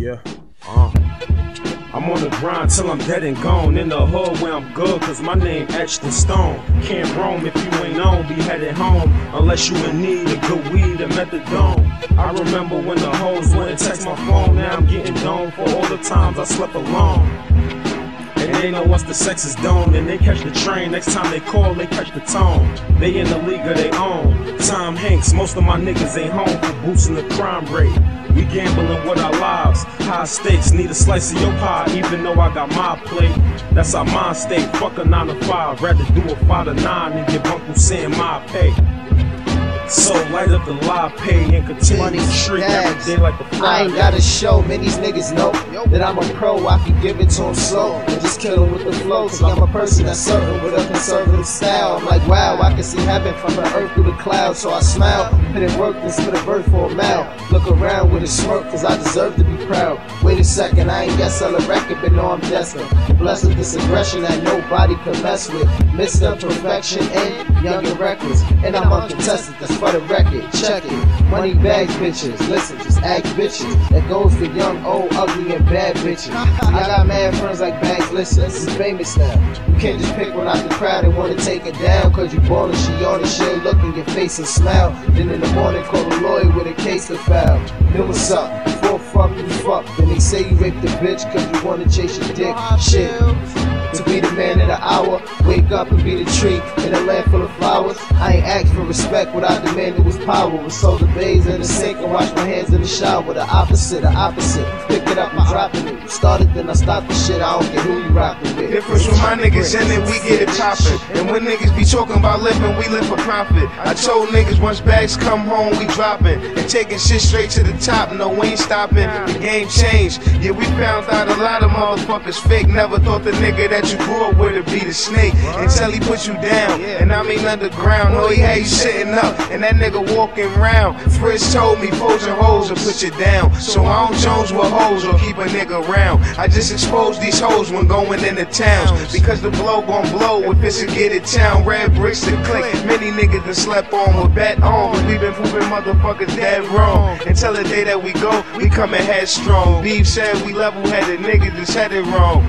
Yeah. Uh. I'm on the grind till I'm dead and gone. In the hood where I'm good, cause my name etched in stone. Can't roam if you ain't on, be headed home. Unless you in need of good weed and methadone. I remember when the hoes wouldn't text my phone. Now I'm getting done for all the times I slept alone. They know once the sex is done, and they catch the train. Next time they call, they catch the tone. They in the league of their own. Tom Hanks, most of my niggas ain't home for boosting the crime rate. We gambling with our lives. High stakes, need a slice of your pie, even though I got my plate. That's our mind state. Fuck a 9 to 5. Rather do a 5 to 9 and give Uncle Sam my pay. So light up the live pay and continue Money to shriek every day like a I ain't gotta show, man, these niggas know that I'm a pro. I can give it to them slow and just kill them with the flow. Cause I'm a person that's certain with a conservative style. I'm like, wow, I can see heaven from the earth through the clouds. So I smile, put in work, and spit a verse for a mile. Look around with a smirk, cause I deserve to be proud. Wait a second, I ain't yet sell record, but know I'm destined. Blessed with this aggression that nobody can mess with. Missed up perfection and young and reckless. And I'm uncontested, that's for the record. Check it. MoneyBaggz, bitches. Listen, just act bitches. That goes for young, old, ugly, and bad bitches. I got mad friends like Banks. Listen, this is famous now. You can't just pick one out the crowd and wanna take it down. Cause you ballin', she on it, she'll look in your face and smile. Then in the morning, call a lawyer with a case to file. Then what's up? Before fuck you fuck. Then they say you raped the bitch cause you wanna chase your dick. Shit. To be the man of the hour, wake up and be the tree in a land full of flowers. I ain't asked for respect, what I demanded was power. Was sold the bays in the sink and wash my hands in the shower. The opposite, the opposite. Pick it up and dropping it. Started, then I stopped the shit. I don't care who you rockin' with. Difference from my niggas in it, we get it poppin'. And when niggas be talking about living, we live for profit. I told niggas once bags come home, we droppin'. And taking shit straight to the top, no, we ain't stoppin'. The game changed. Yeah, we found out a lot of motherfuckers fake. Never thought the nigga that you grew up with would be the snake. Until he put you down. And I mean underground. Oh, no, he had you sitting up. And that nigga walking round. Frizz told me, pose and hoes will put you down. So I don't Jones with hoes or keep a nigga around. I just expose these hoes when going into towns. Because the blow gon' blow if it's a get it town. Red bricks to click. Many niggas that slept on with bet on. We been proving motherfuckers dead wrong. Until the day that we go, we coming headstrong. Beef said we level headed, niggas just headed wrong.